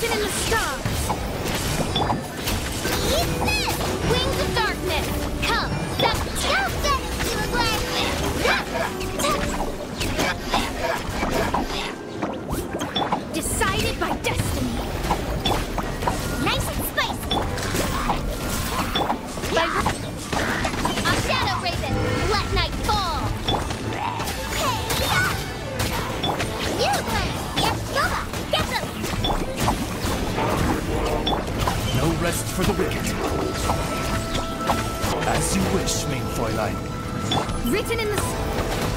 written in the stars. Eat this! Wings of darkness! Come, Decided by destiny! rest for the wicked. As you wish, mein Fräulein. Written in the...